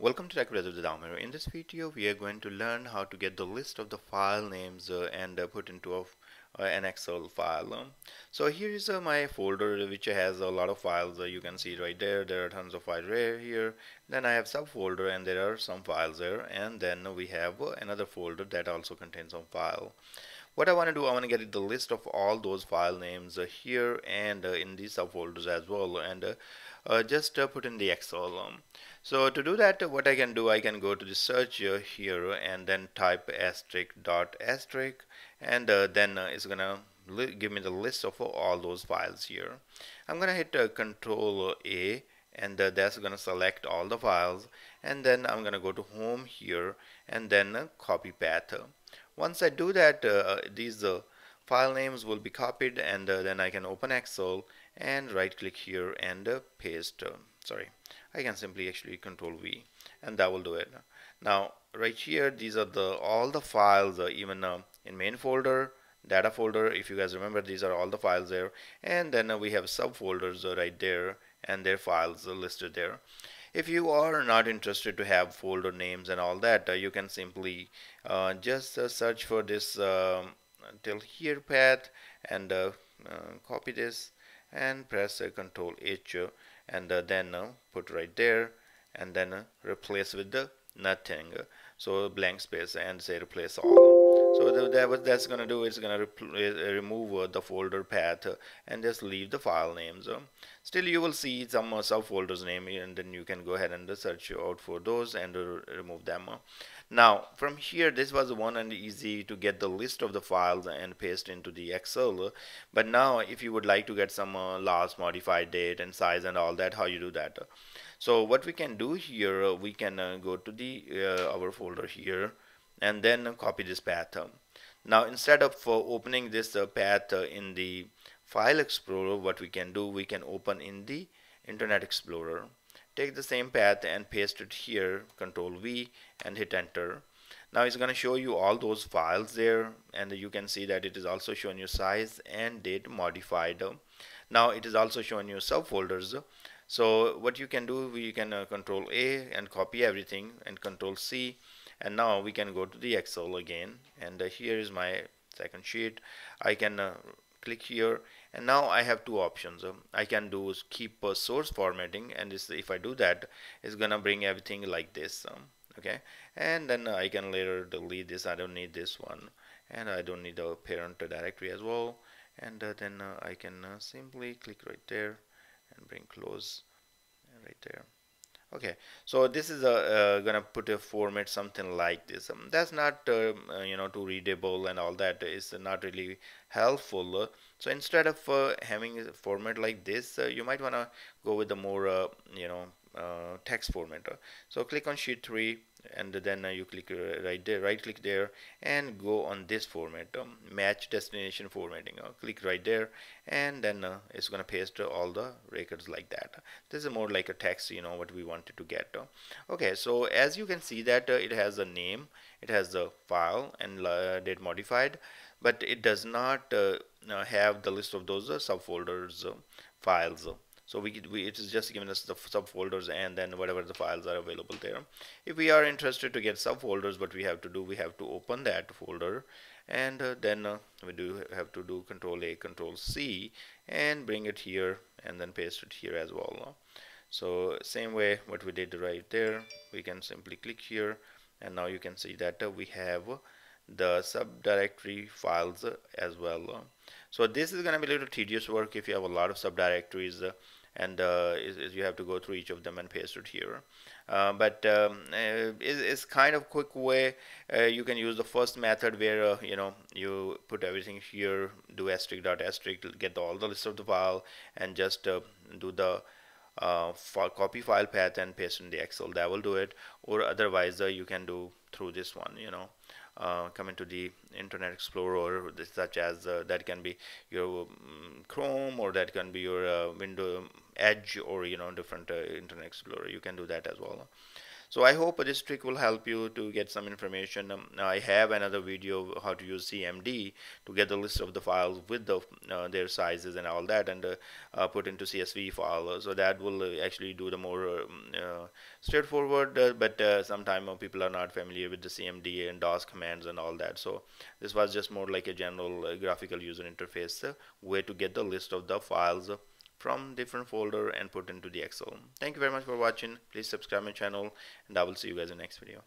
Welcome to Tech with Dhamir. In this video, we are going to learn how to get the list of the file names uh, and uh, put into a, uh, an Excel file. Um, so here is uh, my folder which has a lot of files. Uh, you can see right there. There are tons of files right here. Then I have subfolder and there are some files there. And then we have uh, another folder that also contains some file what I want to do I want to get the list of all those file names uh, here and uh, in these subfolders as well and uh, uh just uh, put in the Excel um, so to do that uh, what I can do I can go to the search here and then type asterisk dot asterisk and then it's gonna give me the list of all those files here. I'm gonna hit control A and that's gonna select all the files and then I'm gonna go to home here and then copy path once I do that, uh, these uh, file names will be copied and uh, then I can open Excel and right click here and uh, paste. Uh, sorry, I can simply actually control V and that will do it. Now right here, these are the all the files uh, even in main folder, data folder. If you guys remember, these are all the files there and then we have subfolders right there and their files are listed there if you are not interested to have folder names and all that uh, you can simply uh, just uh, search for this um, till here path and copy this and press control H and then put right there and then replace with the nothing. So blank space and say replace all so the, that what that's going to do is to uh, remove uh, the folder path uh, and just leave the file names. Uh. Still you will see some uh, subfolders name and then you can go ahead and search out for those and remove them. Now from here this was one and easy to get the list of the files and paste into the Excel. But now if you would like to get some last modified date and size and all that how you do that. So what we can do here we can go to the our folder here and then copy this path. Now instead of uh, opening this uh, path in the file explorer what we can do we can open in the internet explorer. Take the same path and paste it here control V and hit enter. Now it's going to show you all those files there and you can see that it is also showing you size and date modified. Now it is also showing you subfolders. So what you can do you can uh, control A and copy everything and control C and now we can go to the Excel again. And uh, here is my second sheet. I can uh, click here. And now I have two options. Um, I can do is keep uh, source formatting. And this, if I do that it's gonna bring everything like this um, okay? And then I can later delete this. I don't need this one. And I don't need the parent directory as well. And uh, then uh, I can uh, simply click right there and bring close right there okay so this is a uh, gonna put a format something like this. Um, that's not uh, uh, you know too readable and all that. Is not really helpful. So instead of uh, having a format like this uh, you might want to go with the more uh, you know text format so click on sheet 3 and then uh, you click uh, right there right click there and go on this format um, match destination formatting. Uh, click right there and then uh, it's gonna paste all the records like that. This is more like a text you know what we wanted to get. Okay so as you can see that uh, it has a name it has the file and uh, date modified but it does not have the list of those subfolders files so we, we it is just giving us the subfolders and then whatever the files are available there. If we are interested to get subfolders what we have to do we have to open that folder and uh, then uh, we do have to do control A control C and bring it here and then paste it here as well. So same way what we did right there we can simply click here and now you can see that uh, we have the subdirectory files as well. So this is going to be a little tedious work if you have a lot of subdirectories and uh, is, is you have to go through each of them and paste it here. Uh, but um, uh, it's, it's, kind of quick way you can use the first method where you know you put everything here do asterisk dot asterisk get all the list of the file and just do the uh, copy file path and paste in the Excel that will do it. Or otherwise you can do through this one you know uh, come into the Internet Explorer such as uh, that can be your um, Chrome or that can be your uh, window Edge or you know different uh, Internet Explorer. You can do that as well so I hope this trick will help you to get some information. Um, I have another video how to use CMD to get the list of the files with the uh, their sizes and all that and uh, uh, put into CSV file. So that will uh, actually do the more um, uh, straightforward but sometimes people are not familiar with the CMD and DOS commands and all that. So this was just more like a general graphical user interface way to get the list of the files from different folder and put into the Excel. Thank you very much for watching. Please subscribe my channel and I will see you guys in the next video.